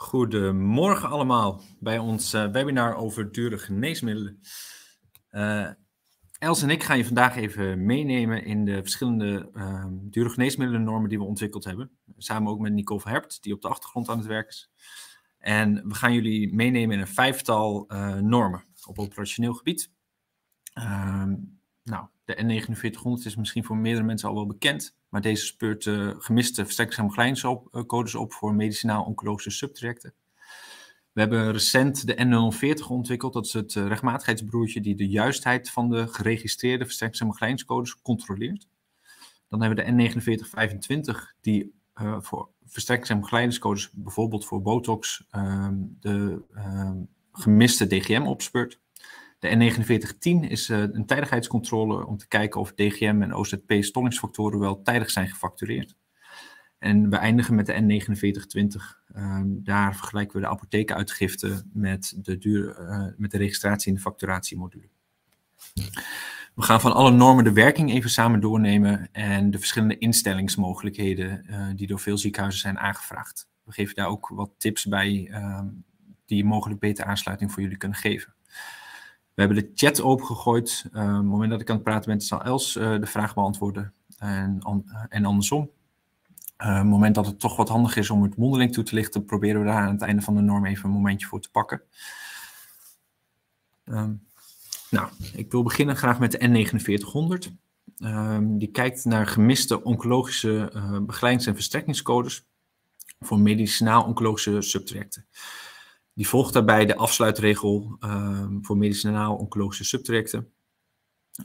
Goedemorgen allemaal bij ons uh, webinar over dure geneesmiddelen. Uh, Els en ik gaan je vandaag even meenemen in de verschillende uh, dure geneesmiddelennormen die we ontwikkeld hebben. Samen ook met Nicole Verherpt, die op de achtergrond aan het werk is. En we gaan jullie meenemen in een vijftal uh, normen op operationeel gebied. Ehm, nou, de N4900 is misschien voor meerdere mensen al wel bekend. Maar deze speurt uh, gemiste versterkingshemoglijnscodes op voor medicinaal-oncologische subtrajecten. We hebben recent de N040 ontwikkeld. Dat is het uh, rechtmatigheidsbroertje die de juistheid van de geregistreerde versterkingshemoglijnscodes controleert. Dan hebben we de N4925 die uh, voor versterkingshemoglijnscodes, bijvoorbeeld voor botox, ehm, de ehm, gemiste DGM opspeurt. De N4910 is uh, een tijdigheidscontrole om te kijken of DGM en OZP stollingsfactoren wel tijdig zijn gefactureerd. En we eindigen met de N4920. Um, daar vergelijken we de apothekenuitgifte met de, duur, uh, met de registratie in de facturatiemodule. We gaan van alle normen de werking even samen doornemen en de verschillende instellingsmogelijkheden uh, die door veel ziekenhuizen zijn aangevraagd. We geven daar ook wat tips bij um, die mogelijk betere aansluiting voor jullie kunnen geven. We hebben de chat opengegooid. Uh, op het moment dat ik aan het praten ben, zal Els uh, de vraag beantwoorden. En, en andersom. Uh, op het moment dat het toch wat handig is om het mondeling toe te lichten, proberen we daar aan het einde van de norm even een momentje voor te pakken. Um, nou, ik wil beginnen graag met de N4900. Um, die kijkt naar gemiste oncologische begeleidings- en verstrekkingscodes voor medicinaal-oncologische subtrajecten. Die volgt daarbij de afsluitregel um, voor medicinaal-oncologische subtrajecten.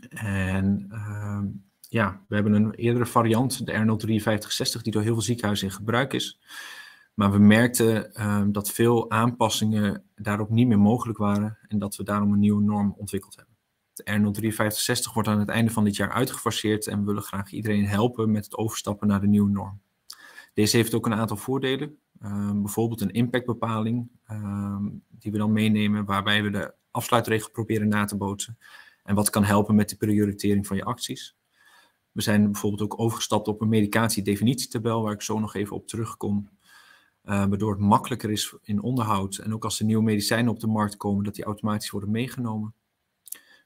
En um, ja, we hebben een eerdere variant, de R05360, die door heel veel ziekenhuizen in gebruik is. Maar we merkten um, dat veel aanpassingen daarop niet meer mogelijk waren en dat we daarom een nieuwe norm ontwikkeld hebben. De R05360 wordt aan het einde van dit jaar uitgefaseerd en we willen graag iedereen helpen met het overstappen naar de nieuwe norm. Deze heeft ook een aantal voordelen. Um, bijvoorbeeld een impactbepaling, um, die we dan meenemen, waarbij we de afsluitregel proberen na te bootsen. En wat kan helpen met de prioritering van je acties. We zijn bijvoorbeeld ook overgestapt op een medicatiedefinitietabel, waar ik zo nog even op terugkom. Uh, waardoor het makkelijker is in onderhoud. En ook als er nieuwe medicijnen op de markt komen, dat die automatisch worden meegenomen.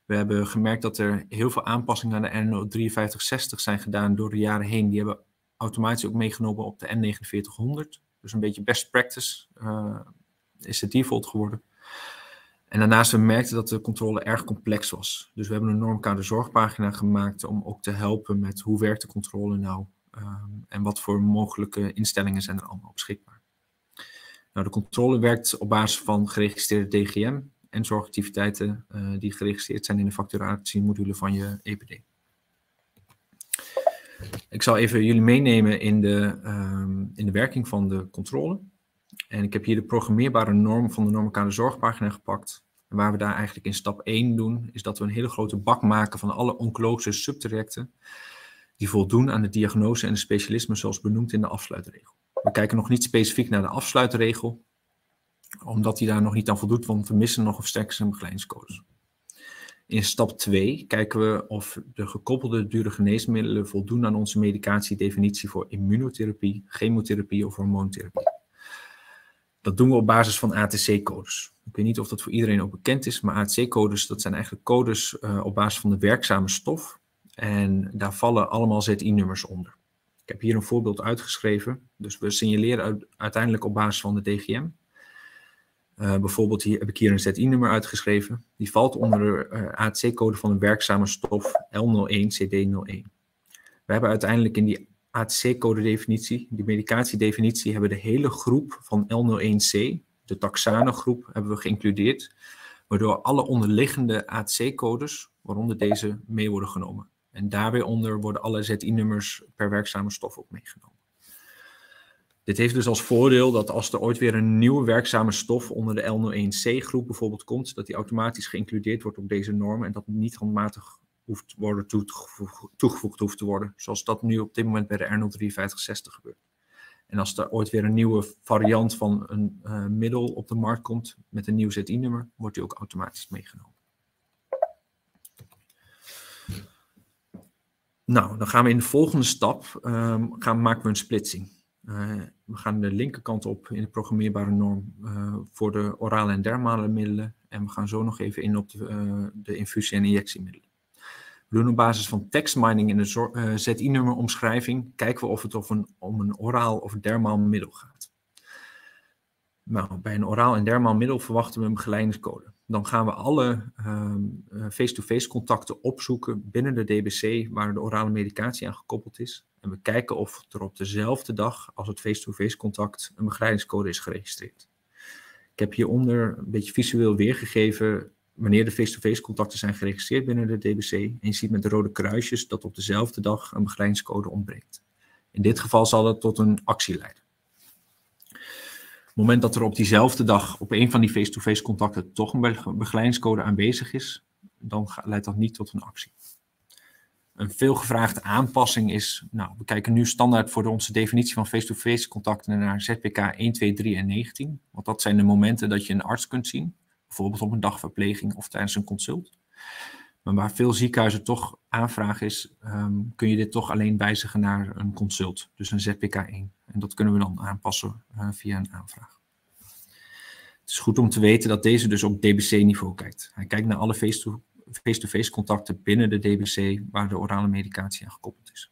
We hebben gemerkt dat er heel veel aanpassingen aan de N5360 zijn gedaan door de jaren heen. Die hebben automatisch ook meegenomen op de N4900. Dus een beetje best practice uh, is de default geworden. En daarnaast we merkten dat de controle erg complex was. Dus we hebben een normkader zorgpagina gemaakt om ook te helpen met hoe werkt de controle nou um, en wat voor mogelijke instellingen zijn er allemaal beschikbaar. Nou, de controle werkt op basis van geregistreerde DGM en zorgactiviteiten uh, die geregistreerd zijn in de facturatiemodule van je EPD. Ik zal even jullie meenemen in de, um, in de werking van de controle. En ik heb hier de programmeerbare norm van de normale zorgpagina gepakt. En waar we daar eigenlijk in stap 1 doen, is dat we een hele grote bak maken van alle oncologische subtrajecten die voldoen aan de diagnose en de specialisme zoals benoemd in de afsluitregel. We kijken nog niet specifiek naar de afsluitregel, omdat die daar nog niet aan voldoet, want we missen nog versterkings- en begeleidingscodes. In stap 2 kijken we of de gekoppelde dure geneesmiddelen voldoen aan onze medicatiedefinitie voor immunotherapie, chemotherapie of hormoontherapie. Dat doen we op basis van ATC-codes. Ik weet niet of dat voor iedereen ook bekend is, maar ATC-codes dat zijn eigenlijk codes uh, op basis van de werkzame stof. En daar vallen allemaal ZI-nummers onder. Ik heb hier een voorbeeld uitgeschreven. Dus we signaleren uiteindelijk op basis van de DGM. Uh, bijvoorbeeld hier heb ik hier een ZI-nummer uitgeschreven. Die valt onder de uh, ATC-code van een werkzame stof L01CD01. We hebben uiteindelijk in die ATC-code-definitie, die medicatiedefinitie, hebben de hele groep van L01C, de taxane-groep, hebben we geïncludeerd. Waardoor alle onderliggende ATC-codes, waaronder deze, mee worden genomen. En daar onder worden alle ZI-nummers per werkzame stof ook meegenomen. Dit heeft dus als voordeel dat als er ooit weer een nieuwe werkzame stof onder de L01C-groep bijvoorbeeld komt, dat die automatisch geïncludeerd wordt op deze normen en dat niet handmatig hoeft worden toegevoegd, hoeft te worden, zoals dat nu op dit moment bij de R05360 gebeurt. En als er ooit weer een nieuwe variant van een uh, middel op de markt komt met een nieuw ZI-nummer, wordt die ook automatisch meegenomen. Nou, dan gaan we in de volgende stap, um, gaan, maken we een splitsing. We gaan de linkerkant op in de programmeerbare norm voor de orale en dermale middelen. En we gaan zo nog even in op de, de infusie- en injectiemiddelen. We doen op basis van tekstmining in de ZI-nummeromschrijving, kijken we of het of een, om een oraal of dermaal middel gaat. Nou, bij een oraal en dermaal middel verwachten we een begeleidingscode. Dan gaan we alle ehm, eh, face-to-face contacten opzoeken binnen de DBC waar de orale medicatie aan gekoppeld is. En we kijken of er op dezelfde dag als het face-to-face contact een begeleidingscode is geregistreerd. Ik heb hieronder een beetje visueel weergegeven wanneer de face-to-face contacten zijn geregistreerd binnen de DBC. En je ziet met de rode kruisjes dat op dezelfde dag een begeleidingscode ontbreekt. In dit geval zal dat tot een actie leiden moment dat er op diezelfde dag op een van die face-to-face contacten toch een begeleidingscode aanwezig is, dan leidt dat niet tot een actie. Een veelgevraagde aanpassing is, nou, we kijken nu standaard voor onze definitie van face-to-face contacten naar ZPK 1, 2, 3 en 19. Want dat zijn de momenten dat je een arts kunt zien, bijvoorbeeld op een dagverpleging of tijdens een consult. Maar waar veel ziekenhuizen toch aanvragen is, um, kun je dit toch alleen wijzigen naar een consult, dus een ZPK 1. En dat kunnen we dan aanpassen uh, via een aanvraag. Het is goed om te weten dat deze dus op DBC-niveau kijkt. Hij kijkt naar alle face-to-face contacten binnen de DBC waar de orale medicatie aan gekoppeld is.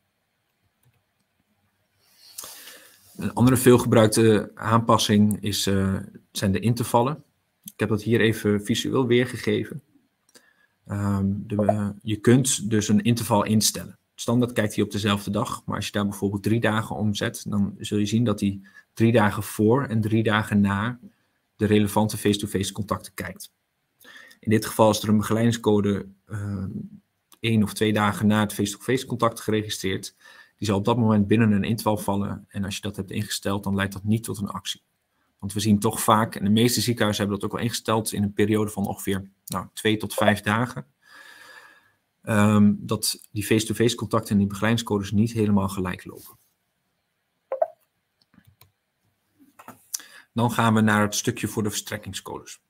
Een andere veelgebruikte aanpassing is, uh, zijn de intervallen. Ik heb dat hier even visueel weergegeven. Um, de, je kunt dus een interval instellen. Standaard kijkt hij op dezelfde dag, maar als je daar bijvoorbeeld drie dagen omzet, dan zul je zien dat hij drie dagen voor en drie dagen na de relevante face-to-face contacten kijkt. In dit geval is er een begeleidingscode uh, één of twee dagen na het face-to-face contact geregistreerd. Die zal op dat moment binnen een interval vallen. En als je dat hebt ingesteld, dan leidt dat niet tot een actie. Want we zien toch vaak, en de meeste ziekenhuizen hebben dat ook al ingesteld in een periode van ongeveer nou, twee tot vijf dagen. Um, dat die face-to-face contacten en die begeleidingscodes niet helemaal gelijk lopen. Dan gaan we naar het stukje voor de verstrekkingscodes.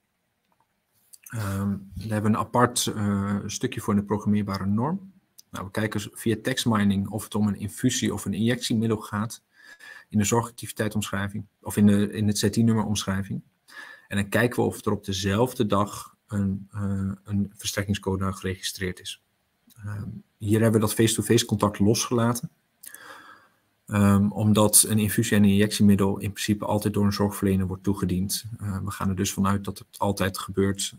Um, we hebben een apart uh, stukje voor de programmeerbare norm. Nou, we kijken via tekstmining of het om een infusie of een injectiemiddel gaat in de zorgactiviteitomschrijving of in, de, in het ZI-nummeromschrijving. En dan kijken we of er op dezelfde dag een, uh, een verstrekkingscode geregistreerd is. Um, hier hebben we dat face-to-face contact losgelaten. Um, omdat een infusie en een injectiemiddel in principe altijd door een zorgverlener wordt toegediend. Uh, we gaan er dus vanuit dat het altijd gebeurt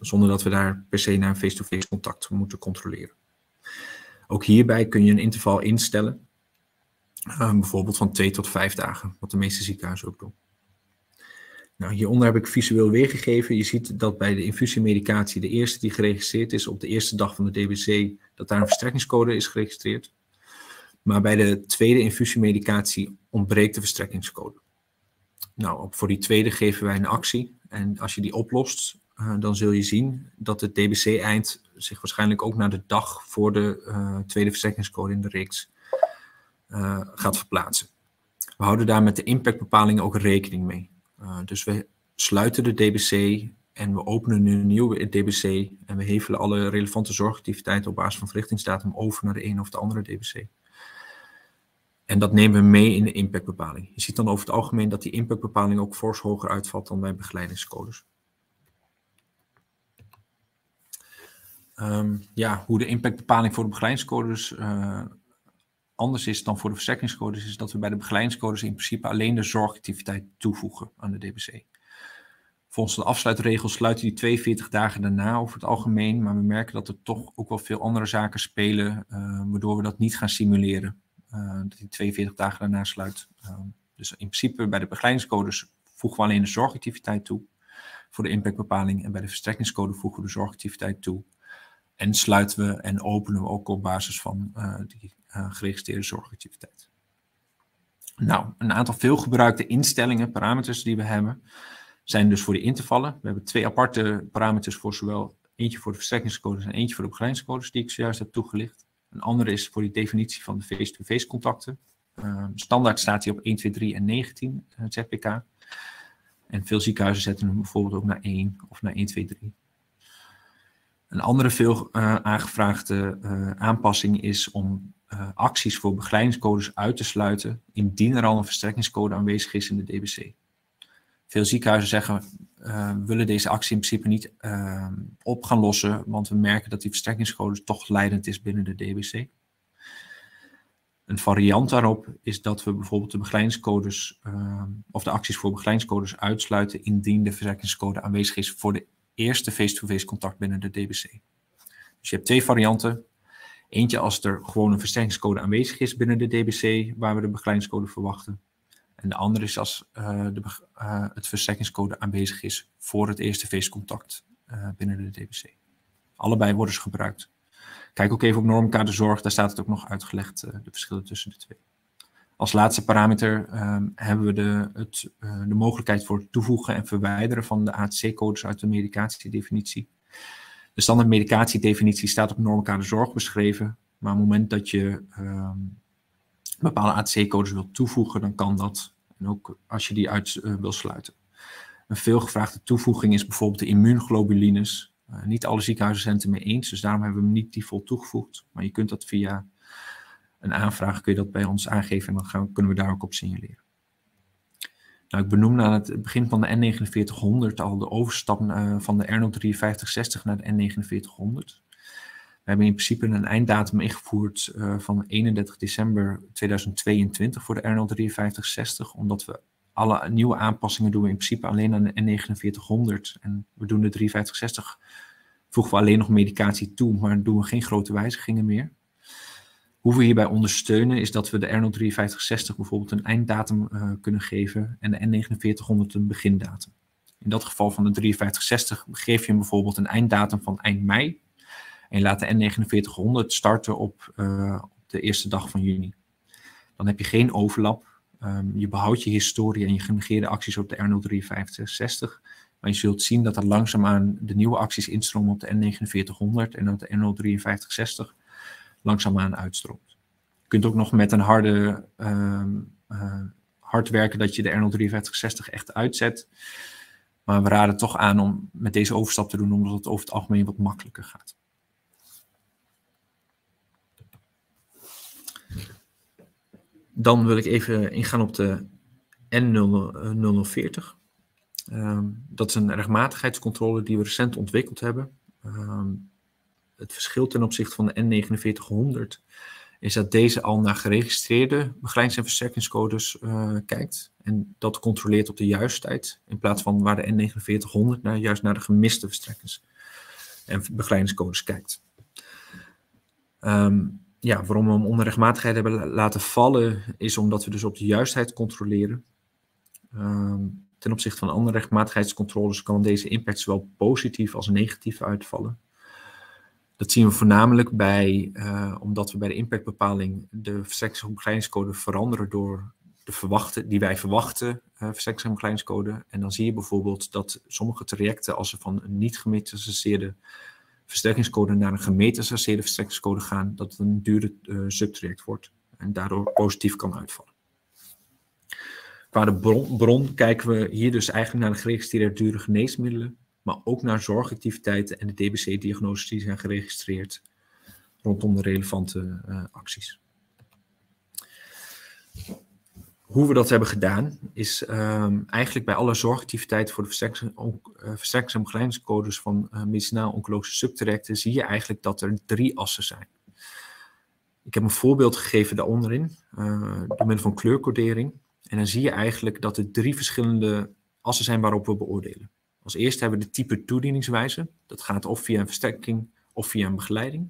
zonder dat we daar per se naar een face-to-face -face contact moeten controleren. Ook hierbij kun je een interval instellen, bijvoorbeeld van twee tot vijf dagen, wat de meeste ziekenhuizen ook doen. Nou, hieronder heb ik visueel weergegeven. Je ziet dat bij de infusiemedicatie, de eerste die geregistreerd is op de eerste dag van de DBC, dat daar een verstrekkingscode is geregistreerd. Maar bij de tweede infusiemedicatie ontbreekt de verstrekkingscode. Nou, voor die tweede geven wij een actie. En als je die oplost, uh, dan zul je zien dat het DBC-eind zich waarschijnlijk ook naar de dag voor de uh, tweede verstrekkingscode in de reeks uh, gaat verplaatsen. We houden daar met de impactbepalingen ook rekening mee. Dus we sluiten de DBC en we openen een nieuwe DBC en we hevelen alle relevante zorgactiviteiten op basis van verrichtingsdatum over naar de ene of de andere DBC. En dat nemen we mee in de impactbepaling. Je ziet dan over het algemeen dat die impactbepaling ook fors hoger uitvalt dan bij begeleidingscodes. Um, ja, hoe de impactbepaling voor de begeleidingscodes uh, anders is dan voor de verzekeringscodes, is dat we bij de begeleidingscodes in principe alleen de zorgactiviteit toevoegen aan de DBC. Volgens de afsluitregels sluiten die 42 dagen daarna over het algemeen, maar we merken dat er toch ook wel veel andere zaken spelen, uh, waardoor we dat niet gaan simuleren. Uh, dat die 42 dagen daarna sluit. Uh, dus in principe bij de begeleidingscodes voegen we alleen de zorgactiviteit toe voor de impactbepaling. En bij de verstrekkingscode voegen we de zorgactiviteit toe. En sluiten we en openen we ook op basis van uh, die geregistreerde zorgactiviteit. Nou, een aantal veelgebruikte instellingen, parameters die we hebben, zijn dus voor de intervallen. We hebben twee aparte parameters voor zowel eentje voor de verstrekkingscodes en eentje voor de begeleidingscodes die ik zojuist heb toegelicht. Een andere is voor die definitie van de face-to-face contacten. Uh, standaard staat hij op 1, 2, 3 en 19, het ZPK. En veel ziekenhuizen zetten hem bijvoorbeeld ook naar 1 of naar 1, 2, 3. Een andere veel uh, aangevraagde uh, aanpassing is om uh, acties voor begeleidingscodes uit te sluiten indien er al een verstrekkingscode aanwezig is in de DBC. Veel ziekenhuizen zeggen, uh, willen deze actie in principe niet op gaan lossen, want we merken dat die verstrekkingscode toch leidend is binnen de DBC. Een variant daarop is dat we bijvoorbeeld de begeleidingscodes of de acties voor begeleidingscodes uitsluiten indien de verstrekkingscode aanwezig is voor de eerste face-to-face -face contact binnen de DBC. Dus je hebt twee varianten. Eentje als er gewoon een versterkingscode aanwezig is binnen de DBC, waar we de begeleidingscode verwachten. En de andere is als uh, de, uh, het versterkingscode aanwezig is voor het eerste feestcontact uh, binnen de DBC. Allebei worden ze gebruikt. Kijk ook even op normkaderzorg, daar staat het ook nog uitgelegd, de verschillen tussen de twee. Als laatste parameter um, hebben we de, het, de mogelijkheid voor het toevoegen en verwijderen van de ATC-codes uit de medicatiedefinitie. De standaard medicatiedefinitie staat op normkader zorg beschreven. Maar op het moment dat je um, bepaalde ATC-codes wilt toevoegen, dan kan dat. En ook als je die uit uh, wil sluiten. Een veelgevraagde toevoeging is bijvoorbeeld de immuunglobulines. Uh, niet alle ziekenhuizen zijn het ermee eens, dus daarom hebben we hem niet default toegevoegd. Maar je kunt dat via een aanvraag, kun je dat bij ons aangeven en dan kunnen we daar ook op signaleren. Nou, ik benoemde aan het begin van de N4900 al de overstap uh, van de R 5360 naar de N4900. We hebben in principe een einddatum ingevoerd uh, van 31 december 2022 voor de R 5360, omdat we alle nieuwe aanpassingen doen we in principe alleen aan de N4900 en we doen de 5360 voegen we alleen nog medicatie toe, maar doen we geen grote wijzigingen meer. Hoe we hierbij ondersteunen is dat we de R035060 bijvoorbeeld een einddatum uh, kunnen geven en de N4900 een begindatum. In dat geval van de 5360 geef je hem bijvoorbeeld een einddatum van eind mei en laat de N4900 starten op, uh, op de eerste dag van juni. Dan heb je geen overlap. Um, je behoudt je historie en je genegeerde acties op de R035060. Maar je zult zien dat er langzaamaan de nieuwe acties instromen op de N4900 en op de N035060 langzaamaan uitstroomt. Je kunt ook nog met een harde uh, uh, hard werken dat je de R035060 echt uitzet. Maar we raden toch aan om met deze overstap te doen, omdat het over het algemeen wat makkelijker gaat. Dan wil ik even ingaan op de N0040. Um, dat is een rechtmatigheidscontrole die we recent ontwikkeld hebben. Um, het verschil ten opzichte van de N4900 is dat deze al naar geregistreerde begeleidings- en versterkingscodes uh, kijkt. En dat controleert op de juistheid, in plaats van waar de N4900 naar, juist naar de gemiste verstrekkings- en begeleidingscodes kijkt. Um, ja, waarom we hem onder rechtmatigheid hebben laten vallen, is omdat we dus op de juistheid controleren. Um, ten opzichte van andere rechtmatigheidscontroles kan deze impact zowel positief als negatief uitvallen. Dat zien we voornamelijk bij, uh, omdat we bij de impactbepaling de verstrekkingsbegeleidingscode veranderen door de verwachten, die wij verwachten, uh. En dan zie je bijvoorbeeld dat sommige trajecten, als ze van een niet gemetastaseerde versterkingscode naar een gemetastaseerde verstrekkingscode gaan, dat het een dure uh, subtraject wordt en daardoor positief kan uitvallen. Qua de bron, bron kijken we hier dus eigenlijk naar de geregistreerde dure geneesmiddelen maar ook naar zorgactiviteiten en de DBC-diagnoses die zijn geregistreerd rondom de relevante uh, acties. Hoe we dat hebben gedaan, is um, eigenlijk bij alle zorgactiviteiten voor de uh, en begeleidingscodes van uh, medicinaal-oncologische subtrajecten, zie je eigenlijk dat er drie assen zijn. Ik heb een voorbeeld gegeven daaronderin, door middel van kleurcodering. En dan zie je eigenlijk dat er drie verschillende assen zijn waarop we beoordelen. Als eerste hebben we de type toedieningswijze. Dat gaat of via een versterking of via een begeleiding.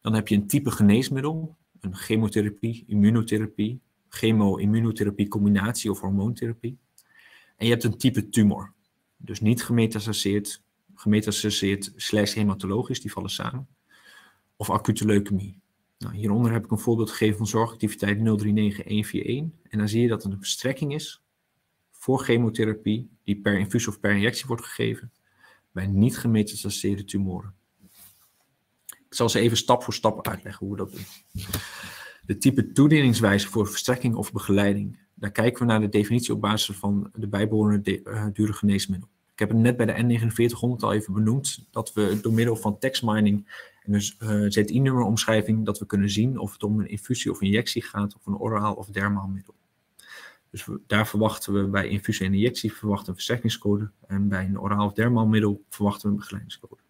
Dan heb je een type geneesmiddel, een chemotherapie, immunotherapie, chemo-immunotherapie combinatie of hormoontherapie. En je hebt een type tumor. Dus niet gemetastaseerd, gemetastaseerd slash hematologisch, die vallen samen. Of acute leukemie. Nou, hieronder heb ik een voorbeeld gegeven van zorgactiviteit 039141. En dan zie je dat het een verstrekking is voor chemotherapie die per infuus of per injectie wordt gegeven bij niet gemetastaseerde tumoren. Ik zal ze even stap voor stap uitleggen hoe we dat doen. De type toedieningswijze voor verstrekking of begeleiding. Daar kijken we naar de definitie op basis van de bijbehorende uh, dure geneesmiddel. Ik heb het net bij de N4900 al even benoemd, dat we door middel van text mining En dus uh, ZI-nummer omschrijving dat we kunnen zien of het om een infusie of injectie gaat, of een oraal of dermaal middel. Dus daar verwachten we bij infusie en injectie verwachten een. En bij een oraal of dermaal middel verwachten we een begeleidingscode.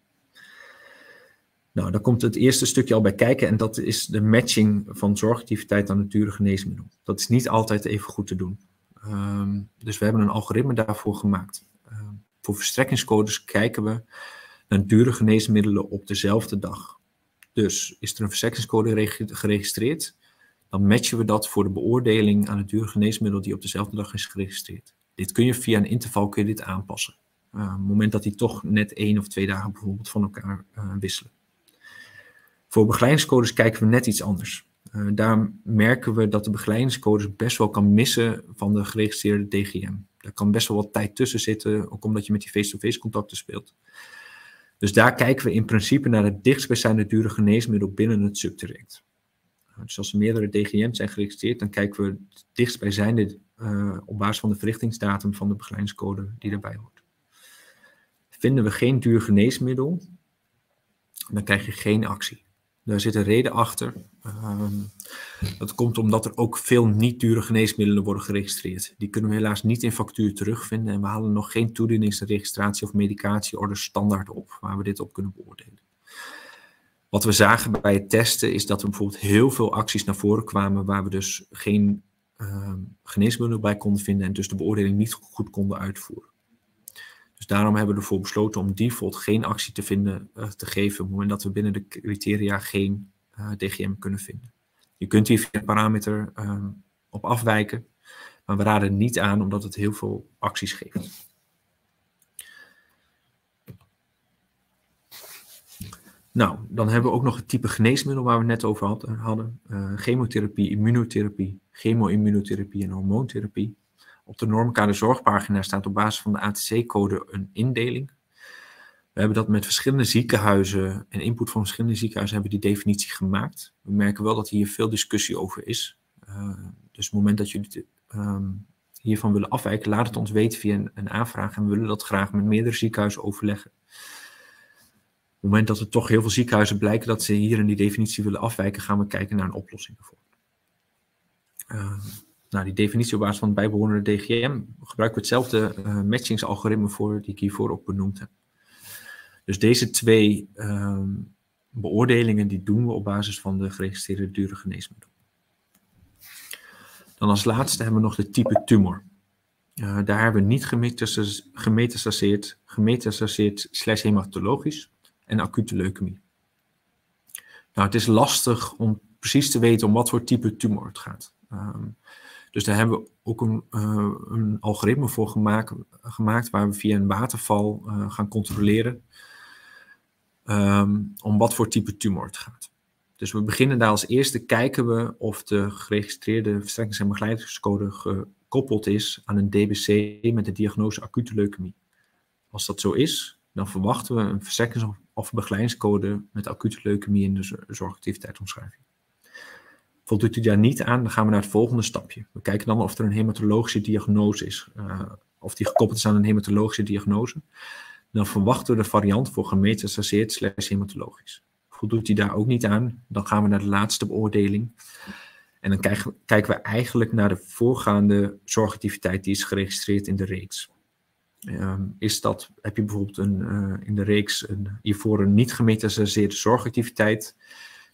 Nou, daar komt het eerste stukje al bij kijken en dat is de matching van zorgactiviteit aan het dure geneesmiddel. Dat is niet altijd even goed te doen. Um, dus we hebben een algoritme daarvoor gemaakt. Um, voor verstrekkingscodes kijken we naar dure geneesmiddelen op dezelfde dag. Dus is er een verstrekkingscode geregistreerd, dan matchen we dat voor de beoordeling aan het dure geneesmiddel die op dezelfde dag is geregistreerd. Dit kun je via een interval kun je dit aanpassen. Uh, op het moment dat die toch net één of twee dagen bijvoorbeeld van elkaar uh, wisselen. Voor begeleidingscodes kijken we net iets anders. Uh, daar merken we dat de begeleidingscodes best wel kan missen van de geregistreerde DGM. Daar kan best wel wat tijd tussen zitten, ook omdat je met die face-to-face contacten speelt. Dus daar kijken we in principe naar het dichtstbijzijnde dure geneesmiddel binnen het subtraject. Dus als er meerdere DGM's zijn geregistreerd, dan kijken we het dichtstbijzijnde uh, op basis van de verrichtingsdatum van de begeleidingscode die daarbij hoort. Vinden we geen duur geneesmiddel, dan krijg je geen actie. Daar zit een reden achter. Um, dat komt omdat er ook veel niet dure geneesmiddelen worden geregistreerd. Die kunnen we helaas niet in factuur terugvinden en we halen nog geen toedieningsregistratie of medicatieorder standaard op waar we dit op kunnen beoordelen. Wat we zagen bij het testen is dat er bijvoorbeeld heel veel acties naar voren kwamen waar we dus geen uh, geneesmiddelen bij konden vinden en dus de beoordeling niet goed konden uitvoeren. Dus daarom hebben we ervoor besloten om default geen actie te, vinden, uh, te geven op het moment dat we binnen de criteria geen uh, eh, DGM kunnen vinden. Je kunt hier via parameter uh, op afwijken, maar we raden niet aan omdat het heel veel acties geeft. Nou, dan hebben we ook nog het type geneesmiddel waar we net over hadden. Uh, chemotherapie, immunotherapie, chemo-immunotherapie en hormoontherapie. Op de normkader zorgpagina staat op basis van de ATC-code een indeling. We hebben dat met verschillende ziekenhuizen en input van verschillende ziekenhuizen hebben die definitie gemaakt. We merken wel dat hier veel discussie over is. Uh, dus op het moment dat jullie um, hiervan willen afwijken, laat het ons weten via een, een aanvraag en we willen dat graag met meerdere ziekenhuizen overleggen het moment dat er toch heel veel ziekenhuizen blijken dat ze hier in die definitie willen afwijken, gaan we kijken naar een oplossing ervoor. Uh, nou, die definitie op basis van het bijbehorende DGM gebruiken we hetzelfde uh, matchingsalgoritme voor die ik hiervoor ook benoemd heb. Dus deze twee uh, beoordelingen die doen we op basis van de geregistreerde dure geneesmiddel. Dan als laatste hebben we nog de type tumor. Uh, daar hebben we niet gemetastaseerd, gemetastaseerd slash hematologisch en acute leukemie. Nou, het is lastig om precies te weten om wat voor type tumor het gaat. Um, dus daar hebben we ook een, uh, een algoritme voor gemaakt, gemaakt, waar we via een waterval uh, gaan controleren um, om wat voor type tumor het gaat. Dus we beginnen daar als eerste, kijken we of de geregistreerde verstrekkings- en begeleidingscode gekoppeld is aan een DBC met de diagnose acute leukemie. Als dat zo is, dan verwachten we een verstrekkings- of begeleidingscode met acute leukemie in de zorgactiviteitsomschrijving. Voldoet u daar niet aan, dan gaan we naar het volgende stapje. We kijken dan of er een hematologische diagnose is, uh, of die gekoppeld is aan een hematologische diagnose. Dan verwachten we de variant voor gemetastaseerd slechts hematologisch. Voldoet die daar ook niet aan, dan gaan we naar de laatste beoordeling. En dan kijken, kijken we eigenlijk naar de voorgaande zorgactiviteit die is geregistreerd in de reeks. Um, is dat, heb je bijvoorbeeld een, uh, in de reeks een, hiervoor een niet gemetastaseerde zorgactiviteit,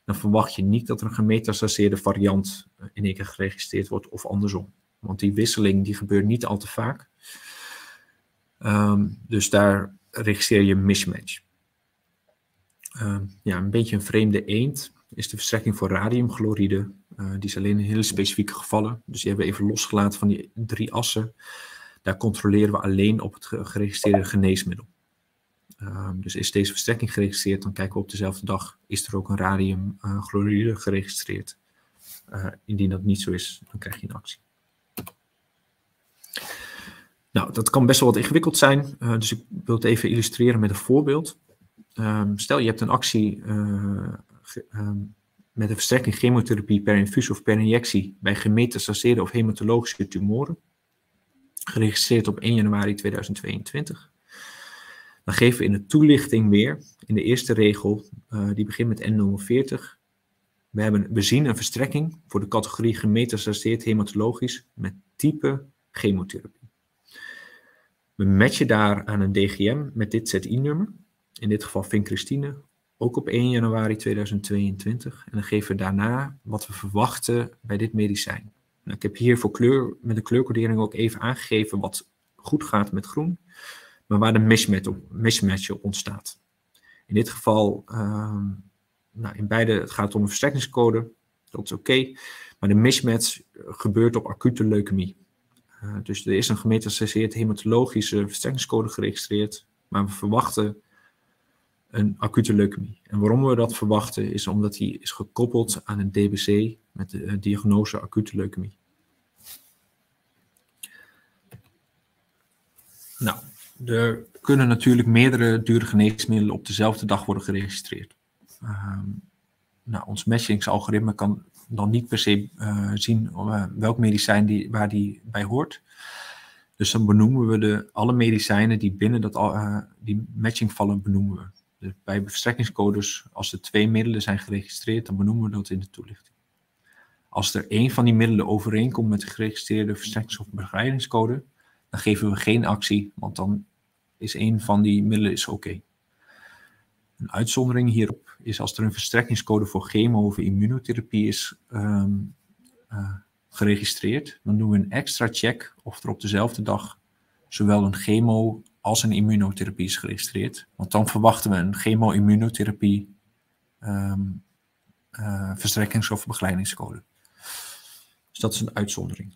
dan verwacht je niet dat er een gemetastaseerde variant eh, in één keer geregistreerd wordt of andersom. Want die wisseling die gebeurt niet al te vaak. Um, dus daar registreer je een mismatch. Um, ja, een beetje een vreemde eend is de verstrekking voor radiumchloride. Uh, die is alleen in hele specifieke gevallen. Dus die hebben we even losgelaten van die drie assen. Daar controleren we alleen op het geregistreerde geneesmiddel. Um, dus is deze verstrekking geregistreerd, dan kijken we op dezelfde dag, is er ook een radiumchloride uh, geregistreerd. Uh, indien dat niet zo is, dan krijg je een actie. Nou, dat kan best wel wat ingewikkeld zijn, uh, dus ik wil het even illustreren met een voorbeeld. Um, stel, je hebt een actie um, met een verstrekking chemotherapie per infusie of per injectie bij gemetastaseerde of hematologische tumoren geregistreerd op 1 januari 2022. Dan geven we in de toelichting weer, in de eerste regel, uh, die begint met N040. We, hebben, we zien een verstrekking voor de categorie gemetastaseerd hematologisch met type chemotherapie. We matchen daar aan een DGM met dit ZI-nummer, in dit geval Vincristine, ook op 1 januari 2022. En dan geven we daarna wat we verwachten bij dit medicijn. Ik heb hier voor kleur, met de kleurcodering ook even aangegeven wat goed gaat met groen, maar waar de mismatch, mismatch ontstaat. In dit geval, uh, nou, in beide, het gaat om een versterkingscode, dat is oké, maar de mismatch gebeurt op acute leukemie. Uh, dus er is een gemetastaseerd hematologische versterkingscode geregistreerd, maar we verwachten een acute leukemie. En waarom we dat verwachten is omdat die is gekoppeld aan een DBC met de uh, diagnose acute leukemie. Nou, er kunnen natuurlijk meerdere dure geneesmiddelen op dezelfde dag worden geregistreerd. Um, nou, ons matchingsalgoritme kan dan niet per se uh, zien uh, welk medicijn die, waar die bij hoort. Dus dan benoemen we de, alle medicijnen die binnen dat, uh, die matching vallen, benoemen we. Dus bij verstrekkingscodes, als er twee middelen zijn geregistreerd, dan benoemen we dat in de toelichting. Als er één van die middelen overeenkomt met de geregistreerde verstrekkings- of begeleidingscode, dan geven we geen actie, want dan is één van die middelen oké. Een uitzondering hierop is als er een verstrekkingscode voor chemo of immunotherapie is um, uh, geregistreerd, dan doen we een extra check of er op dezelfde dag zowel een chemo als een immunotherapie is geregistreerd. Want dan verwachten we een chemo-immunotherapie um, uh, verstrekkings- of begeleidingscode. Dus dat is een uitzondering.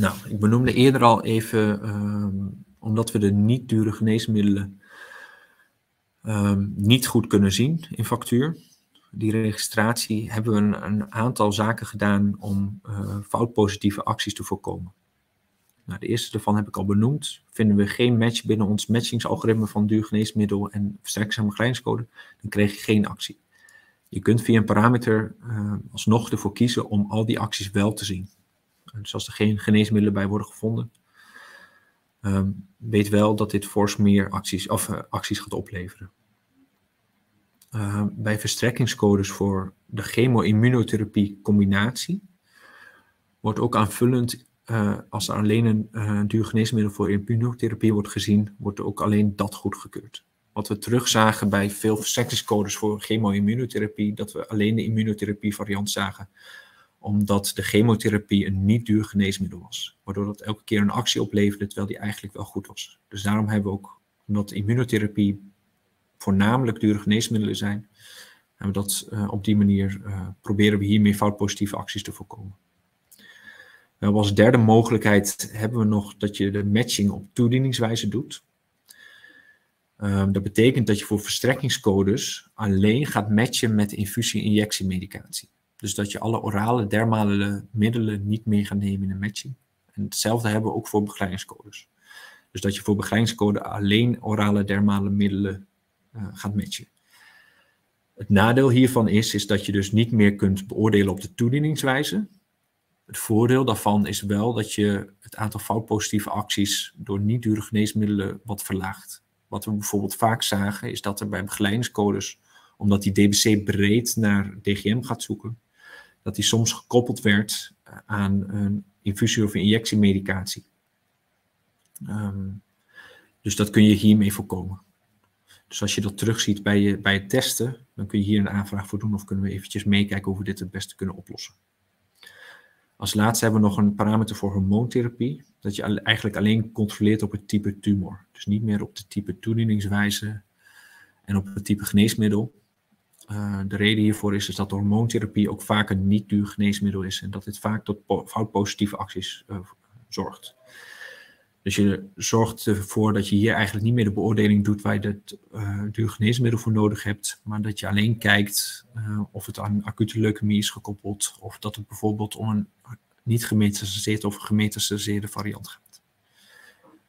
Nou, ik benoemde eerder al even, um, omdat we de niet dure geneesmiddelen um, niet goed kunnen zien in factuur. Die registratie hebben we een, aantal zaken gedaan om uh, foutpositieve acties te voorkomen. Nou, de eerste daarvan heb ik al benoemd. Vinden we geen match binnen ons matchingsalgoritme van duur geneesmiddel en en begeleidingscode, dan krijg je geen actie. Je kunt via een parameter uh, alsnog ervoor kiezen om al die acties wel te zien. Dus als er geen geneesmiddelen bij worden gevonden, um, weet wel dat dit fors meer acties, of, uh, acties gaat opleveren. Uh, bij verstrekkingscodes voor de chemo-immunotherapie combinatie wordt ook aanvullend, uh, als er alleen een uh, duur geneesmiddel voor immunotherapie wordt gezien, wordt ook alleen dat goedgekeurd. Wat we terugzagen bij veel verstrekkingscodes voor chemo-immunotherapie, dat we alleen de immunotherapie variant zagen, omdat de chemotherapie een niet duur geneesmiddel was. Waardoor dat elke keer een actie opleverde, terwijl die eigenlijk wel goed was. Dus daarom hebben we ook, omdat immunotherapie voornamelijk dure geneesmiddelen zijn, we dat uh, op die manier, uh, proberen we hiermee foutpositieve acties te voorkomen. Nou, als derde mogelijkheid hebben we nog dat je de matching op toedieningswijze doet. Um, dat betekent dat je voor verstrekkingscodes alleen gaat matchen met infusie-injectiemedicatie. Dus dat je alle orale dermale middelen niet mee gaat nemen in de matching. En hetzelfde hebben we ook voor begeleidingscodes. Dus dat je voor begeleidingscode alleen orale dermale middelen uh, gaat matchen. Het nadeel hiervan is, is dat je dus niet meer kunt beoordelen op de toedieningswijze. Het voordeel daarvan is wel dat je het aantal foutpositieve acties door niet dure geneesmiddelen wat verlaagt. Wat we bijvoorbeeld vaak zagen, is dat er bij begeleidingscodes, omdat die DBC breed naar DGM gaat zoeken, dat die soms gekoppeld werd aan een infusie- of injectiemedicatie. Um, dus dat kun je hiermee voorkomen. Dus als je dat terugziet bij, je, bij het testen, dan kun je hier een aanvraag voor doen of kunnen we eventjes meekijken hoe we dit het beste kunnen oplossen. Als laatste hebben we nog een parameter voor hormoontherapie, dat je eigenlijk alleen controleert op het type tumor. Dus niet meer op de type toedieningswijze en op het type geneesmiddel. Uh, de reden hiervoor is, dat hormoontherapie ook vaak een niet duur geneesmiddel is en dat dit vaak tot foutpositieve acties uh, zorgt. Dus je zorgt ervoor dat je hier eigenlijk niet meer de beoordeling doet waar je het uh, duur geneesmiddel voor nodig hebt, maar dat je alleen kijkt of het aan acute leukemie is gekoppeld of dat het bijvoorbeeld om een niet gemetastaseerde of gemetastaseerde variant gaat.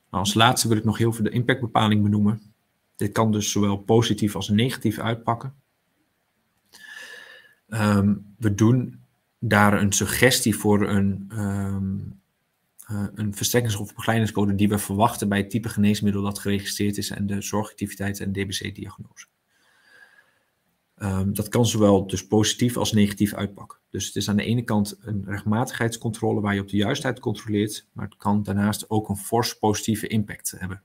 Nou, als laatste wil ik nog heel veel de impactbepaling benoemen. Dit kan dus zowel positief als negatief uitpakken. Um, we doen daar een suggestie voor een um, een verstrekkings- of begeleidingscode die we verwachten bij het type geneesmiddel dat geregistreerd is en de zorgactiviteit en DBC-diagnose. Um, dat kan zowel dus positief als negatief uitpakken. Dus het is aan de ene kant een rechtmatigheidscontrole waar je op de juistheid controleert, maar het kan daarnaast ook een fors positieve impact hebben.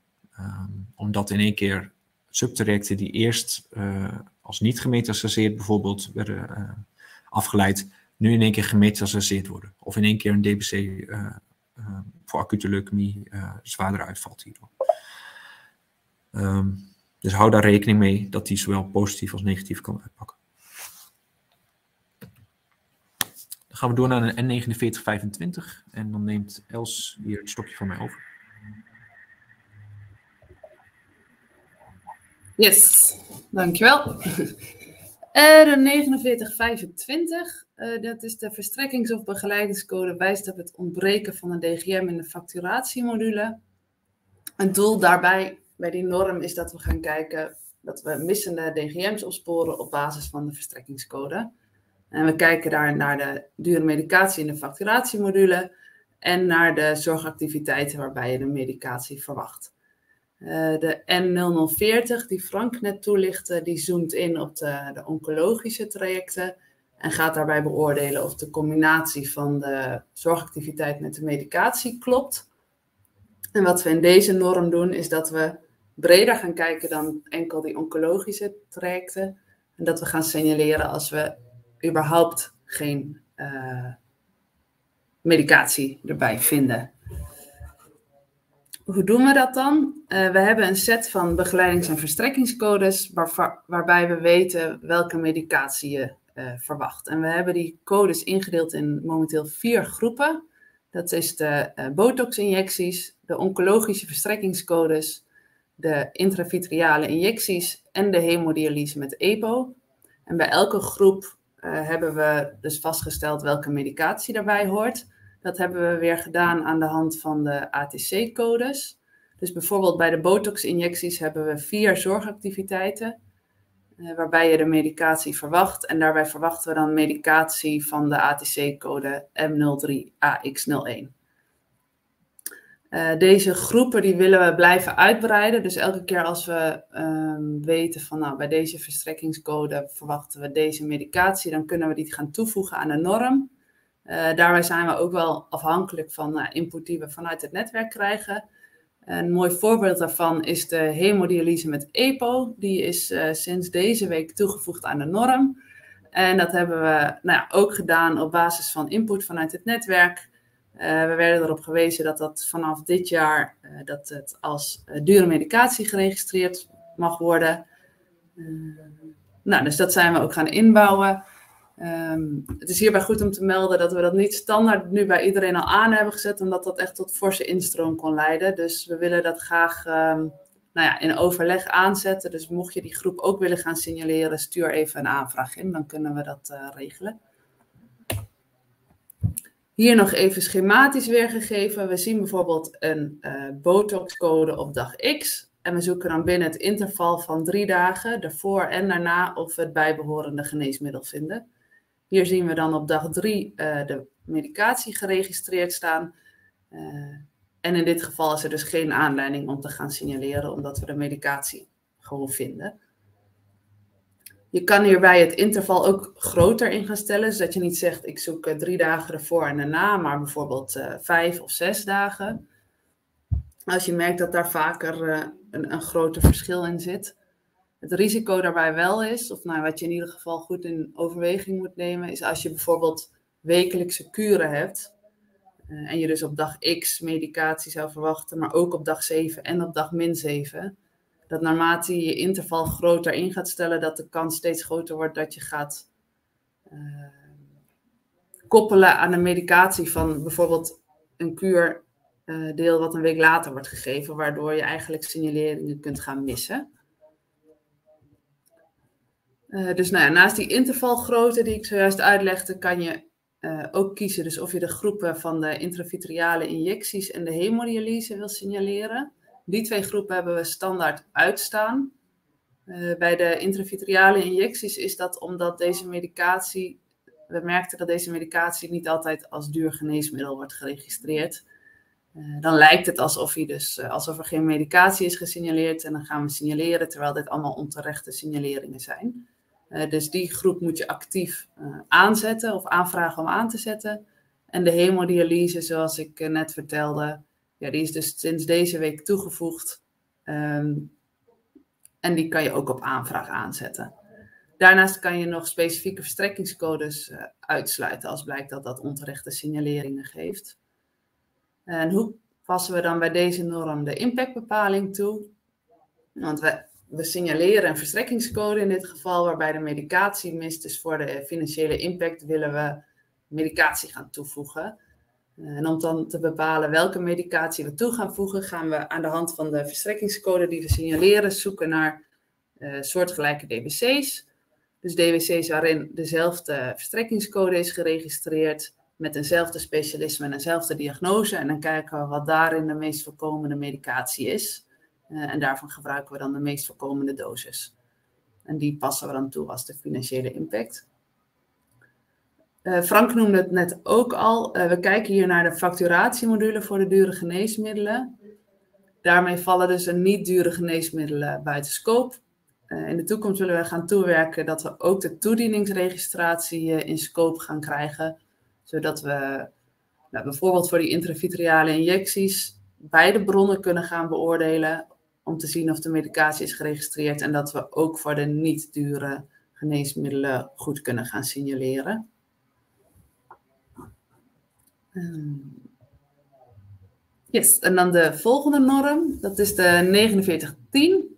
Omdat in één keer subtrajecten die eerst uh, als niet gemetastaseerd bijvoorbeeld werden uh, afgeleid, nu in één keer gemetastaseerd worden. Of in één keer een DBC uh, voor acute leukemie zwaarder uitvalt hierdoor. Um, dus hou daar rekening mee dat die zowel positief als negatief kan uitpakken. Dan gaan we door naar een N4925 en dan neemt Els hier het stokje van mij over. Yes, dankjewel. Uh, de 4925, uh, dat is de verstrekkings- of begeleidingscode, wijst op het ontbreken van een DGM in de facturatiemodule. Het doel daarbij bij die norm is dat we gaan kijken dat we missende DGM's opsporen op basis van de verstrekkingscode. En we kijken daar naar de dure medicatie in de facturatiemodule en naar de zorgactiviteiten waarbij je de medicatie verwacht. Uh, de N0040, die Frank net toelichtte, die zoomt in op de, de, oncologische trajecten en gaat daarbij beoordelen of de combinatie van de zorgactiviteit met de medicatie klopt. En wat we in deze norm doen, is dat we breder gaan kijken dan enkel die oncologische trajecten. En dat we gaan signaleren als we überhaupt geen uh, medicatie erbij vinden. Hoe doen we dat dan? Uh, we hebben een set van begeleidings- en verstrekkingscodes waar, waarbij we weten welke medicatie je uh, verwacht. En we hebben die codes ingedeeld in momenteel vier groepen. Dat is de uh, botox-injecties, de oncologische verstrekkingscodes, de intravitreale injecties en de hemodialyse met EPO. En bij elke groep hebben we dus vastgesteld welke medicatie daarbij hoort. Dat hebben we weer gedaan aan de hand van de ATC-codes. Dus bijvoorbeeld bij de botox-injecties hebben we vier zorgactiviteiten. Uh, waarbij je de medicatie verwacht. En daarbij verwachten we dan medicatie van de ATC-code M03AX01. Uh, deze groepen die willen we blijven uitbreiden. Dus elke keer als we um, weten van nou, bij deze verstrekkingscode verwachten we deze medicatie, dan kunnen we die gaan toevoegen aan de norm. Uh, daarbij zijn we ook wel afhankelijk van uh, input die we vanuit het netwerk krijgen. Een mooi voorbeeld daarvan is de hemodialyse met EPO. Die is sinds deze week toegevoegd aan de norm. En dat hebben we nou ja, ook gedaan op basis van input vanuit het netwerk. We werden erop gewezen dat dat vanaf dit jaar dat het als dure medicatie geregistreerd mag worden. nou, dus dat zijn we ook gaan inbouwen. Um, het is hierbij goed om te melden dat we dat niet standaard nu bij iedereen al aan hebben gezet, omdat dat echt tot forse instroom kon leiden. Dus we willen dat graag um, nou ja, in overleg aanzetten. Dus mocht je die groep ook willen gaan signaleren, stuur even een aanvraag in, dan kunnen we dat regelen. Hier nog even schematisch weergegeven. We zien bijvoorbeeld een uh, botoxcode op dag X. En we zoeken dan binnen het interval van drie dagen, daarvoor en daarna, of we het bijbehorende geneesmiddel vinden. Hier zien we dan op dag drie uh, de medicatie geregistreerd staan. Uh, en in dit geval is er dus geen aanleiding om te gaan signaleren, omdat we de medicatie gewoon vinden. Je kan hierbij het interval ook groter in gaan stellen, zodat je niet zegt ik zoek drie dagen ervoor en daarna, maar bijvoorbeeld vijf of zes dagen. Als je merkt dat daar vaker een, een groter verschil in zit. Het risico daarbij wel is, of nou, wat je in ieder geval goed in overweging moet nemen, is als je bijvoorbeeld wekelijkse kuren hebt uh, en je dus op dag X medicatie zou verwachten, maar ook op dag 7 en op dag min 7 dat naarmate je je interval groter in gaat stellen, dat de kans steeds groter wordt dat je gaat uh, koppelen aan een medicatie van bijvoorbeeld een kuurdeel uh, wat een week later wordt gegeven, waardoor je eigenlijk signaleringen kunt gaan missen. Uh, dus nou naast die intervalgrootte die ik zojuist uitlegde, kan je ook kiezen dus of je de groepen van de intravitreale injecties en de hemodialyse wil signaleren. Die twee groepen hebben we standaard uitstaan. Uh, bij de intravitreale injecties is dat omdat deze medicatie, we merkten dat deze medicatie niet altijd als duur geneesmiddel wordt geregistreerd. Dan lijkt het alsof, hij dus, alsof er geen medicatie is gesignaleerd en dan gaan we signaleren, terwijl dit allemaal onterechte signaleringen zijn. Dus die groep moet je actief aanzetten of aanvragen om aan te zetten. En de hemodialyse, zoals ik net vertelde, ja, die is dus sinds deze week toegevoegd. Um, en die kan je ook op aanvraag aanzetten. Daarnaast kan je nog specifieke verstrekkingscodes uitsluiten als blijkt dat dat onterechte signaleringen geeft. En hoe passen we dan bij deze norm de impactbepaling toe? Want we, we signaleren een verstrekkingscode in dit geval waarbij de medicatie mist. Dus voor de financiële impact willen we medicatie gaan toevoegen. En om dan te bepalen welke medicatie we toe gaan voegen, gaan we aan de hand van de verstrekkingscode die we signaleren zoeken naar uh, soortgelijke DBC's. Dus DBC's waarin dezelfde verstrekkingscode is geregistreerd met eenzelfde specialisme en eenzelfde diagnose. En dan kijken we wat daarin de meest voorkomende medicatie is. Uh, en daarvan gebruiken we dan de meest voorkomende dosis. En die passen we dan toe als de financiële impact. Uh, Frank noemde het net ook al. Uh, we kijken hier naar de facturatiemodule voor de dure geneesmiddelen. Daarmee vallen dus een niet dure geneesmiddelen buiten scope. In de toekomst willen we gaan toewerken dat we ook de toedieningsregistratie in scope gaan krijgen. Zodat we nou, bijvoorbeeld voor die intravitreale injecties beide bronnen kunnen gaan beoordelen. Om te zien of de medicatie is geregistreerd. En dat we ook voor de niet dure geneesmiddelen goed kunnen gaan signaleren. Ehm, yes, en dan de volgende norm, dat is de 4910.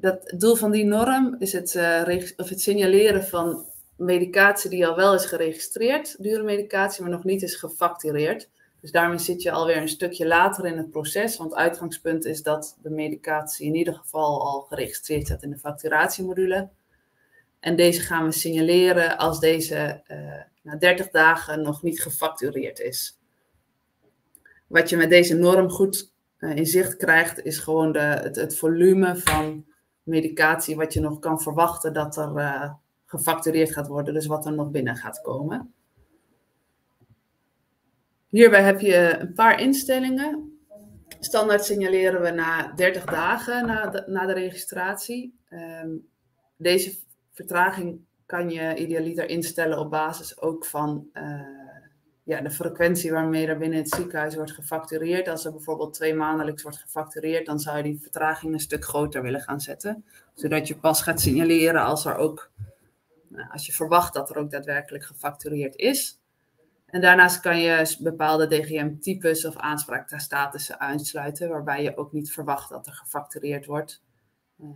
Dat, doel van die norm is het, uh, of het signaleren van medicatie die al wel is geregistreerd, dure medicatie, maar nog niet is gefactureerd. Dus daarmee zit je alweer een stukje later in het proces, want uitgangspunt is dat de medicatie in ieder geval al geregistreerd staat in de facturatiemodule. En deze gaan we signaleren als deze uh, na 30 dagen nog niet gefactureerd is. Wat je met deze norm goed uh, in zicht krijgt, is gewoon de, het, het, volume van medicatie wat je nog kan verwachten dat er uh, gefactureerd gaat worden, dus wat er nog binnen gaat komen. Hierbij heb je een paar instellingen. Standaard signaleren we na 30 dagen na de, na de registratie. Um, deze vertraging kan je idealiter instellen op basis ook van uh, ja, de frequentie waarmee er binnen het ziekenhuis wordt gefactureerd. Als er bijvoorbeeld twee maandelijks wordt gefactureerd, dan zou je die vertraging een stuk groter willen gaan zetten. Zodat je pas gaat signaleren als er ook, nou, als je verwacht dat er ook daadwerkelijk gefactureerd is. En daarnaast kan je bepaalde DGM-types of aanspraakstatussen uitsluiten, waarbij je ook niet verwacht dat er gefactureerd wordt. Uh,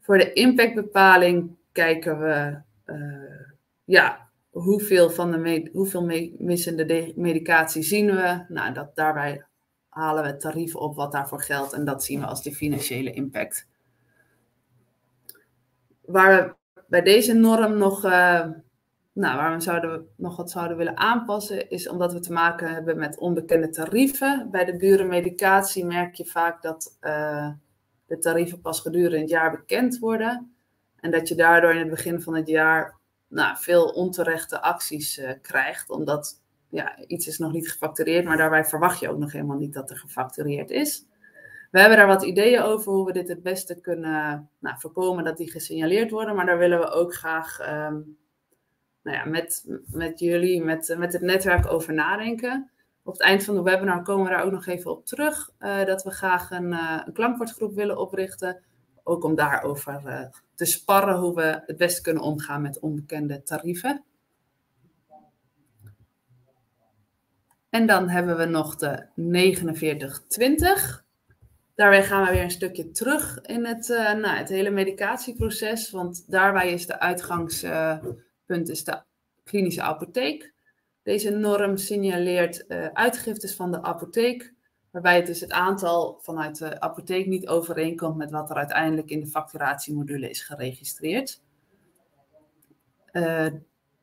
voor de impactbepaling kijken we uh, ja, hoeveel, van de hoeveel missende medicatie zien we. Nou, dat, daarbij halen we tarieven op wat daarvoor geldt en dat zien we als de financiële impact. Waar we bij deze norm nog, uh, nou, waar we zouden, nog wat zouden willen aanpassen, is omdat we te maken hebben met onbekende tarieven. Bij de dure medicatie merk je vaak dat uh, de tarieven pas gedurende het jaar bekend worden. En dat je daardoor in het begin van het jaar nou, veel onterechte acties uh, krijgt, omdat ja, iets is nog niet gefactureerd, maar daarbij verwacht je ook nog helemaal niet dat er gefactureerd is. We hebben daar wat ideeën over hoe we dit het beste kunnen nou, voorkomen dat die gesignaleerd worden, maar daar willen we ook graag um, nou ja, met, met jullie, met, met het netwerk over nadenken op het eind van de webinar komen we daar ook nog even op terug. Uh, dat we graag een, uh, een, klankwoordgroep willen oprichten. Ook om daarover uh, te sparren hoe we het best kunnen omgaan met onbekende tarieven. En dan hebben we nog de 4920. Daarbij gaan we weer een stukje terug in het, nou, het hele medicatieproces. Want daarbij is de uitgangspunt is de klinische apotheek. Deze norm signaleert uh, uitgiftes van de apotheek, waarbij het dus het aantal vanuit de apotheek niet overeenkomt met wat er uiteindelijk in de facturatiemodule is geregistreerd. Uh,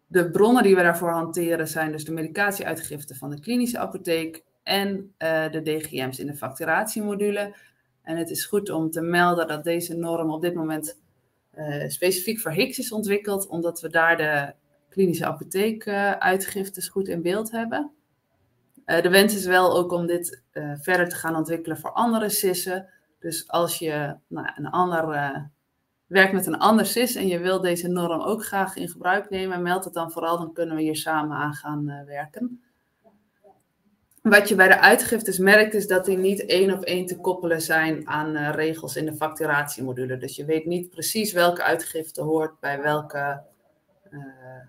de bronnen die we daarvoor hanteren zijn dus de medicatieuitgifte van de klinische apotheek en uh, de DGM's in de facturatiemodule. En het is goed om te melden dat deze norm op dit moment specifiek voor HIX is ontwikkeld, omdat we daar de klinische apotheekuitgiftes goed in beeld hebben. de wens is wel ook om dit verder te gaan ontwikkelen voor andere SIS'en. Dus als je nou, een ander werkt met een ander SIS en je wil deze norm ook graag in gebruik nemen, meld het dan vooral, dan kunnen we hier samen aan gaan werken. Wat je bij de uitgiftes merkt, is dat die niet één op één te koppelen zijn aan uh, regels in de facturatiemodule. Dus je weet niet precies welke uitgifte hoort bij welke uh,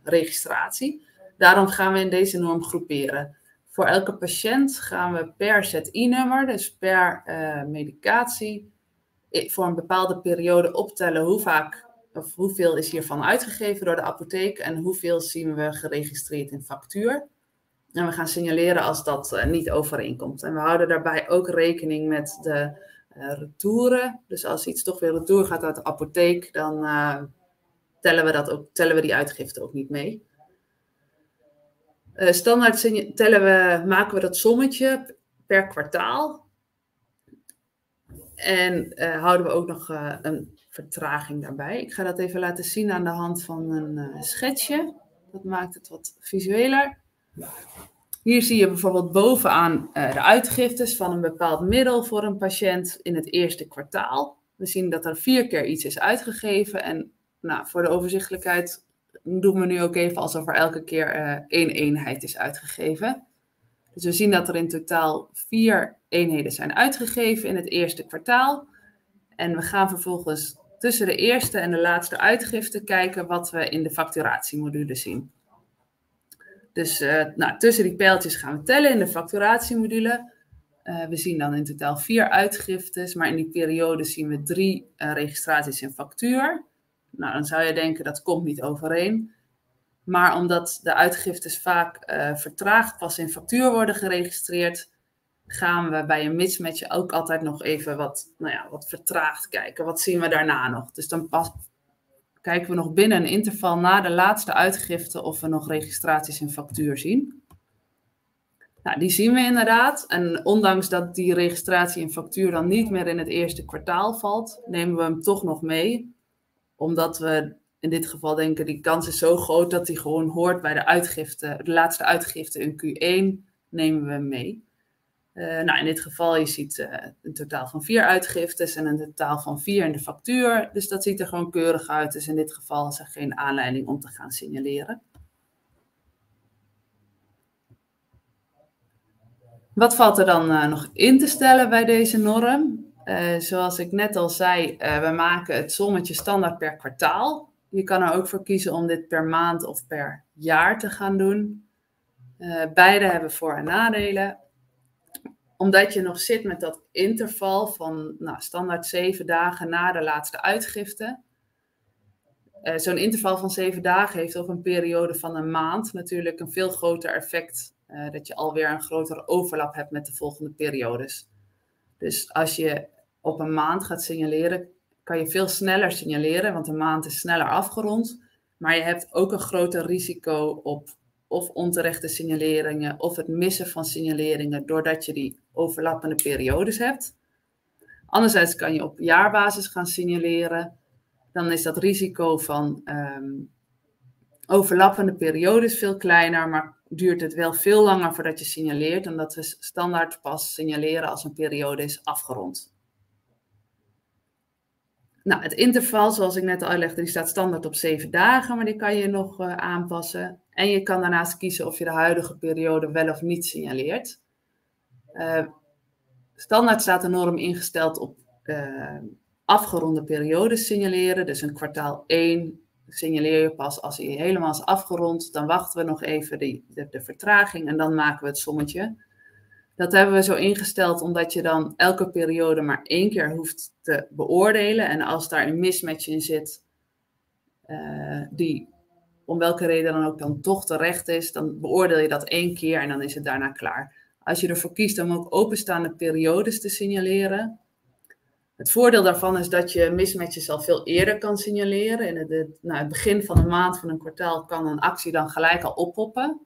registratie. Daarom gaan we in deze norm groeperen. Voor elke patiënt gaan we per ZI-nummer, dus per medicatie, voor een bepaalde periode optellen hoe vaak of hoeveel is hiervan uitgegeven door de apotheek en hoeveel zien we geregistreerd in factuur. En we gaan signaleren als dat uh, niet overeenkomt. En we houden daarbij ook rekening met de uh, retouren. Dus als iets toch weer retour gaat uit de apotheek, dan uh, tellen, we dat ook, tellen we die uitgifte ook niet mee. standaard tellen we, maken we dat sommetje per kwartaal. En houden we ook nog een vertraging daarbij. Ik ga dat even laten zien aan de hand van een schetsje. Dat maakt het wat visueler. Hier zie je bijvoorbeeld bovenaan de uitgiftes van een bepaald middel voor een patiënt in het eerste kwartaal. We zien dat er vier keer iets is uitgegeven. En nou, voor de overzichtelijkheid doen we nu ook even alsof er elke keer één eenheid is uitgegeven. Dus we zien dat er in totaal vier eenheden zijn uitgegeven in het eerste kwartaal. En we gaan vervolgens tussen de eerste en de laatste uitgifte kijken wat we in de facturatiemodule zien. Dus uh, nou, tussen die pijltjes gaan we tellen in de facturatiemodule. Uh, we zien dan in totaal vier uitgiftes, maar in die periode zien we drie uh, registraties in factuur. Nou, dan zou je denken dat komt niet overeen. Maar omdat de uitgiftes vaak vertraagd pas in factuur worden geregistreerd, gaan we bij een mismatch ook altijd nog even wat, nou ja, wat vertraagd kijken. Wat zien we daarna nog? Dus dan pas, kijken we nog binnen een interval na de laatste uitgifte of we nog registraties in factuur zien. Nou, die zien we inderdaad. En ondanks dat die registratie in factuur dan niet meer in het eerste kwartaal valt, nemen we hem toch nog mee. Omdat we in dit geval denken, die kans is zo groot dat die gewoon hoort bij de uitgifte, de laatste uitgifte in Q1, nemen we hem mee. Uh, nou, in dit geval, je ziet uh, een totaal van vier uitgiftes en een totaal van vier in de factuur. Dus dat ziet er gewoon keurig uit. Dus in dit geval is er geen aanleiding om te gaan signaleren. Wat valt er dan uh, nog in te stellen bij deze norm? zoals ik net al zei, we maken het sommetje standaard per kwartaal. Je kan er ook voor kiezen om dit per maand of per jaar te gaan doen. beide hebben voor- en nadelen omdat je nog zit met dat interval van nou, standaard zeven dagen na de laatste uitgifte. Uh, Zo'n interval van zeven dagen heeft op een periode van een maand natuurlijk een veel groter effect. Uh, dat je alweer een grotere overlap hebt met de volgende periodes. Dus als je op een maand gaat signaleren, kan je veel sneller signaleren, want een maand is sneller afgerond. Maar je hebt ook een groter risico op of onterechte signaleringen of het missen van signaleringen doordat je die overlappende periodes hebt. Anderzijds kan je op jaarbasis gaan signaleren. Dan is dat risico van um, overlappende periodes veel kleiner, maar duurt het wel veel langer voordat je signaleert, omdat we standaard pas signaleren als een periode is afgerond. Nou, het interval, zoals ik net al uitlegde, die staat standaard op zeven dagen, maar die kan je nog uh, aanpassen. En je kan daarnaast kiezen of je de huidige periode wel of niet signaleert. Uh, standaard staat de norm ingesteld op uh, afgeronde periodes signaleren. Dus een kwartaal 1 signaleer je pas als hij helemaal is afgerond. Dan wachten we nog even de, de, de vertraging en dan maken we het sommetje. Dat hebben we zo ingesteld omdat je dan elke periode maar één keer hoeft te beoordelen. En als daar een mismatch in zit, uh, die om welke reden dan ook dan toch terecht is, dan beoordeel je dat één keer en dan is het daarna klaar. Als je ervoor kiest om ook openstaande periodes te signaleren. Het voordeel daarvan is dat je mismatches al veel eerder kan signaleren. In het, nou, het begin van een maand, van een kwartaal, kan een actie dan gelijk al oppoppen.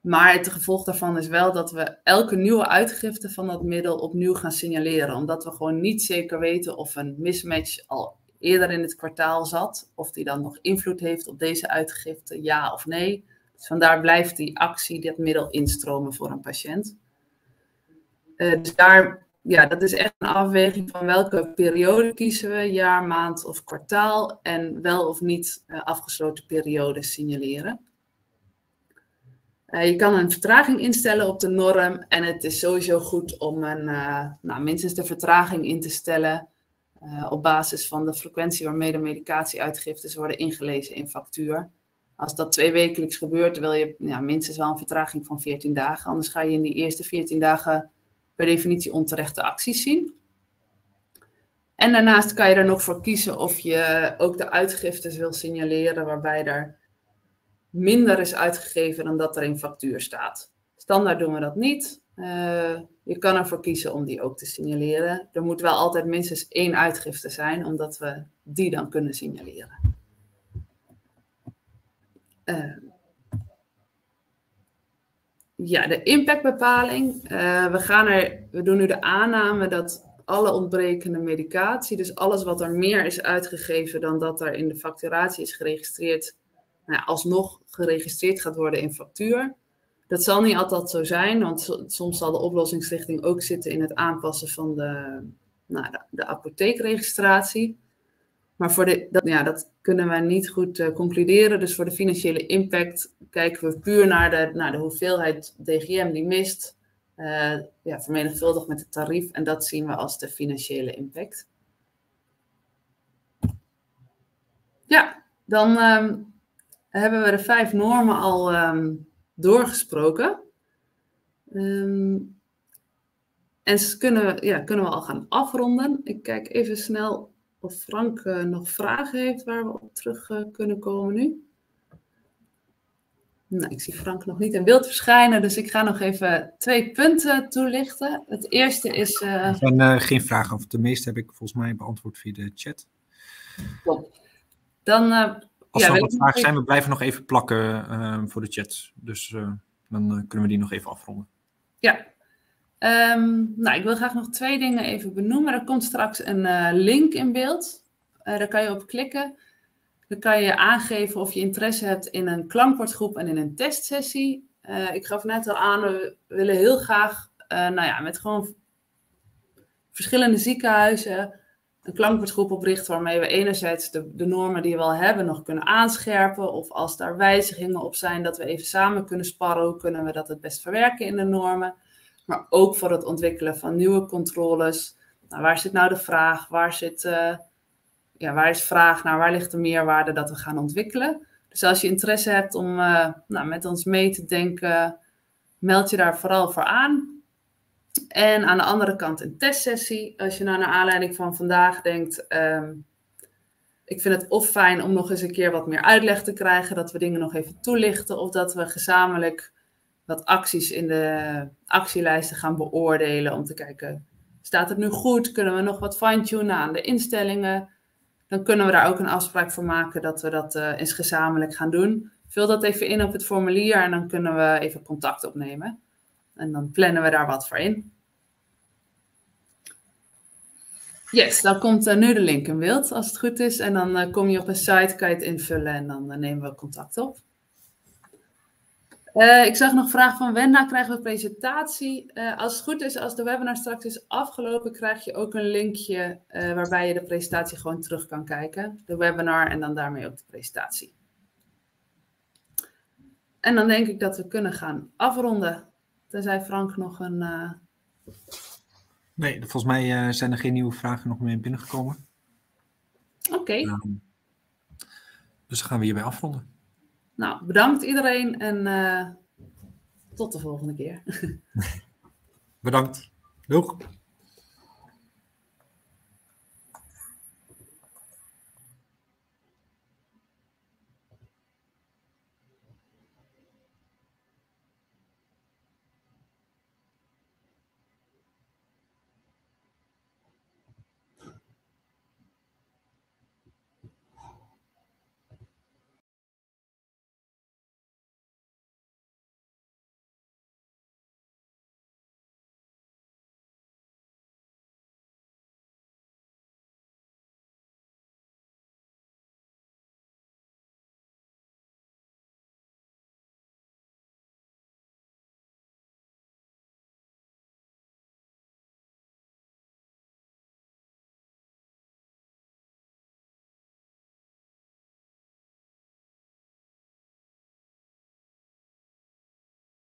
Maar het gevolg daarvan is wel dat we elke nieuwe uitgifte van dat middel opnieuw gaan signaleren. Omdat we gewoon niet zeker weten of een mismatch al eerder in het kwartaal zat. Of die dan nog invloed heeft op deze uitgifte, ja of nee. Dus vandaar blijft die actie, dat middel instromen voor een patiënt. Uh, dus daar, ja, dat is echt een afweging van welke periode kiezen we, jaar, maand of kwartaal, en wel of niet uh, afgesloten periodes signaleren. Uh, je kan een vertraging instellen op de norm en het is sowieso goed om een, nou, minstens de vertraging in te stellen op basis van de frequentie waarmee de medicatieuitgiftes worden ingelezen in factuur. Als dat twee wekelijks gebeurt, wil je ja, minstens wel een vertraging van 14 dagen. Anders ga je in die eerste 14 dagen per definitie onterechte acties zien. En daarnaast kan je er nog voor kiezen of je ook de uitgiftes wil signaleren waarbij er minder is uitgegeven dan dat er in factuur staat. Standaard doen we dat niet. Uh, je kan ervoor kiezen om die ook te signaleren. Er moet wel altijd minstens één uitgifte zijn, omdat we die dan kunnen signaleren. Uh, ja, de impactbepaling. Uh, we, gaan er, we doen nu de aanname dat alle ontbrekende medicatie, dus alles wat er meer is uitgegeven dan dat er in de facturatie is geregistreerd, nou alsnog geregistreerd gaat worden in factuur. Dat zal niet altijd zo zijn, want soms zal de oplossingsrichting ook zitten in het aanpassen van de, nou, de, apotheekregistratie. Maar voor de, dat, ja, dat kunnen we niet goed uh, concluderen. Dus voor de financiële impact kijken we puur naar de, naar de hoeveelheid DGM die mist. Uh, ja, vermenigvuldigd met het tarief. En dat zien we als de financiële impact. Ja, dan um, hebben we de vijf normen al um, doorgesproken. Um, en ze kunnen, ja, kunnen we al gaan afronden. Ik kijk even snel of Frank uh, nog vragen heeft waar we op terug uh, kunnen komen nu. Nou, ik zie Frank nog niet in beeld verschijnen, dus ik ga nog even twee punten toelichten. Het eerste is. Uh... Er zijn geen vragen, of de meeste heb ik volgens mij beantwoord via de chat. Top. Dan. Als er nog wat vragen zijn, we blijven nog even plakken voor de chat. Dus dan kunnen we die nog even afronden. Ja, Um, nou, ik wil graag nog twee dingen even benoemen. Er komt straks een uh, link in beeld. Uh, daar kan je op klikken. Dan kan je aangeven of je interesse hebt in een klankwoordgroep en in een testsessie. Uh, ik gaf net al aan, we willen heel graag nou ja, met gewoon verschillende ziekenhuizen een klankwoordgroep oprichten waarmee we enerzijds de, normen die we al hebben nog kunnen aanscherpen. Of als daar wijzigingen op zijn, dat we even samen kunnen sparren. Hoe kunnen we dat het best verwerken in de normen? maar ook voor het ontwikkelen van nieuwe controles. Nou, waar zit nou de vraag? Waar, zit, uh, ja, waar is vraag naar? Waar ligt de meerwaarde dat we gaan ontwikkelen? Dus als je interesse hebt om uh, nou, met ons mee te denken, meld je daar vooral voor aan. En aan de andere kant een testsessie. Als je nou naar aanleiding van vandaag denkt, um, ik vind het of fijn om nog eens een keer wat meer uitleg te krijgen, dat we dingen nog even toelichten, of dat we gezamenlijk wat acties in de actielijsten gaan beoordelen om te kijken, staat het nu goed? Kunnen we nog wat fine-tunen aan de instellingen? Dan kunnen we daar ook een afspraak voor maken dat we dat uh, eens gezamenlijk gaan doen. Vul dat even in op het formulier en dan kunnen we even contact opnemen. En dan plannen we daar wat voor in. Yes, dan komt uh, nu de link in beeld als het goed is. En dan uh, kom je op een site, kan je het invullen en dan nemen we contact op. Ik zag nog vraag van Wenda, krijgen we presentatie? Uh, als het goed is, als de webinar straks is afgelopen, krijg je ook een linkje waarbij je de presentatie gewoon terug kan kijken. De webinar en dan daarmee ook de presentatie. En dan denk ik dat we kunnen gaan afronden. Tenzij Frank nog een... Nee, volgens mij zijn er geen nieuwe vragen nog meer binnengekomen. Oké. Okay. Um, dus dan gaan we hierbij afronden. Nou, bedankt iedereen en uh, tot de volgende keer. bedankt. Doeg.